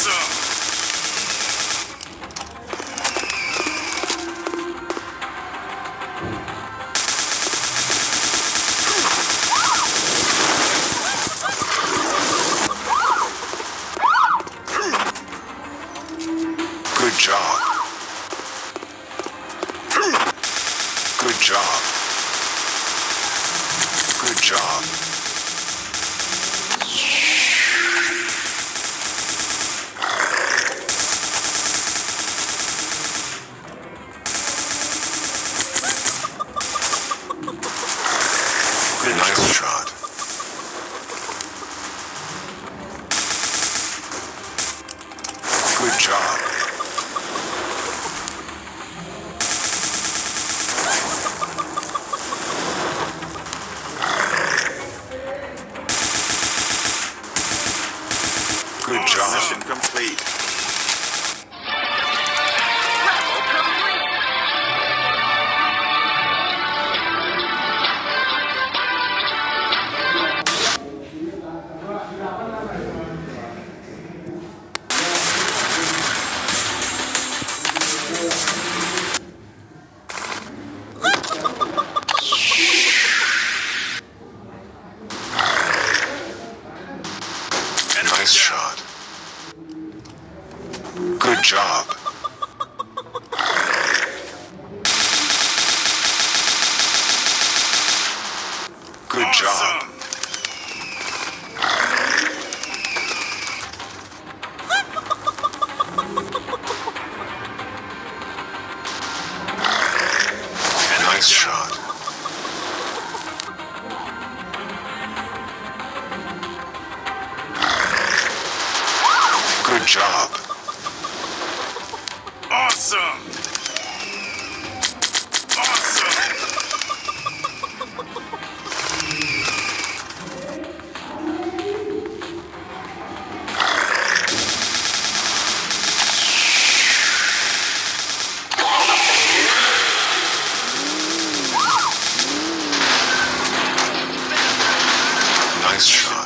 Good job. Good job. Good job. Good nice shot. Good job. Good job. Mission complete. Job. Good job. Awesome. Nice shot. Good job. Awesome! Nice shot.